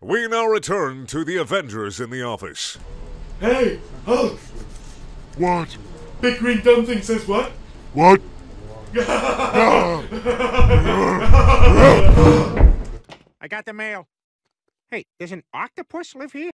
We now return to the Avengers in the office. Hey, Hulk! What? Big green dumb thing says what? What? I got the mail. Hey, does an octopus live here?